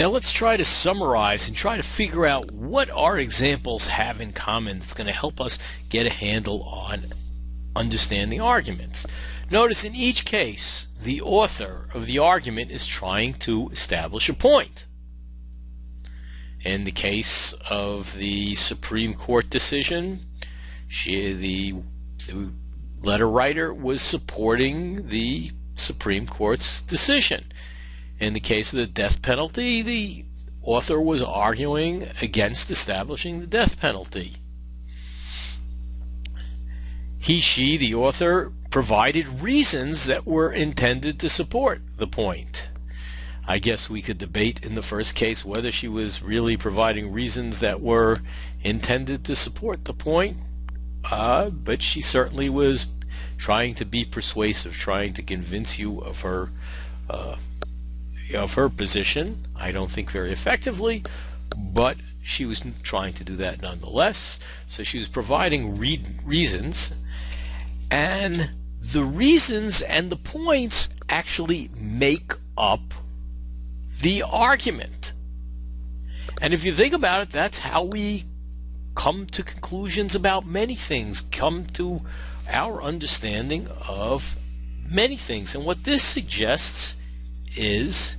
Now let's try to summarize and try to figure out what our examples have in common that's going to help us get a handle on understanding arguments. Notice in each case, the author of the argument is trying to establish a point. In the case of the Supreme Court decision, she, the, the letter writer was supporting the Supreme Court's decision. In the case of the death penalty, the author was arguing against establishing the death penalty. He, she, the author, provided reasons that were intended to support the point. I guess we could debate in the first case whether she was really providing reasons that were intended to support the point, uh, but she certainly was trying to be persuasive, trying to convince you of her uh, of her position. I don't think very effectively, but she was trying to do that nonetheless. So she was providing re- reasons, and the reasons and the points actually make up the argument. And if you think about it, that's how we come to conclusions about many things, come to our understanding of many things. And what this suggests is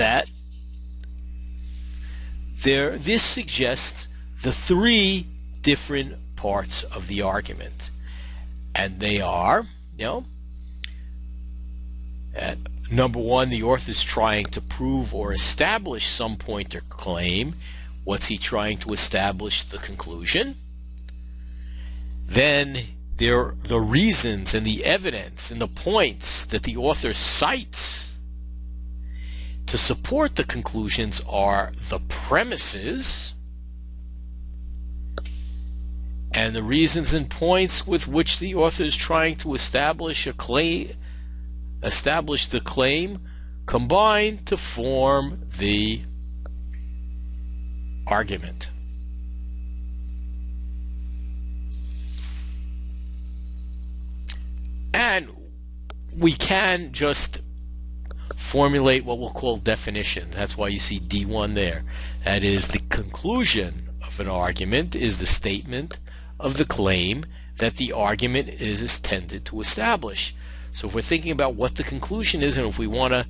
that there this suggests the three different parts of the argument. And they are you know at number one the author is trying to prove or establish some point or claim. What's he trying to establish? The conclusion. Then there the reasons and the evidence and the points that the author cites to support the conclusions are the premises and the reasons and points with which the author is trying to establish a claim establish the claim combine to form the argument. And we can just formulate what we'll call definition. That's why you see D1 there. That is the conclusion of an argument is the statement of the claim that the argument is intended to establish. So if we're thinking about what the conclusion is and if we want to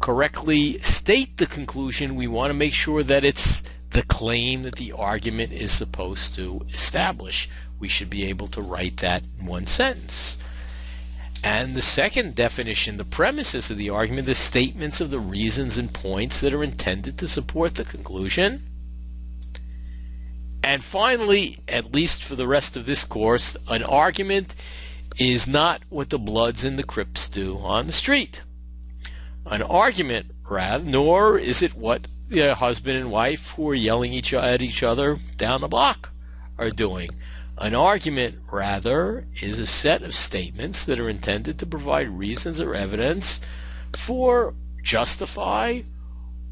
correctly state the conclusion, we want to make sure that it's the claim that the argument is supposed to establish. We should be able to write that in one sentence. And the second definition, the premises of the argument, the statements of the reasons and points that are intended to support the conclusion. And finally, at least for the rest of this course, an argument is not what the Bloods and the Crips do on the street. An argument, rather, nor is it what the husband and wife who are yelling each, at each other down the block are doing. An argument, rather, is a set of statements that are intended to provide reasons or evidence for justify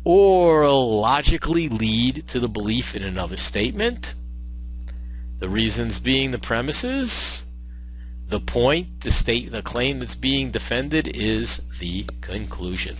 or logically lead to the belief in another statement. The reasons being the premises, the point, the state, the claim that's being defended is the conclusion.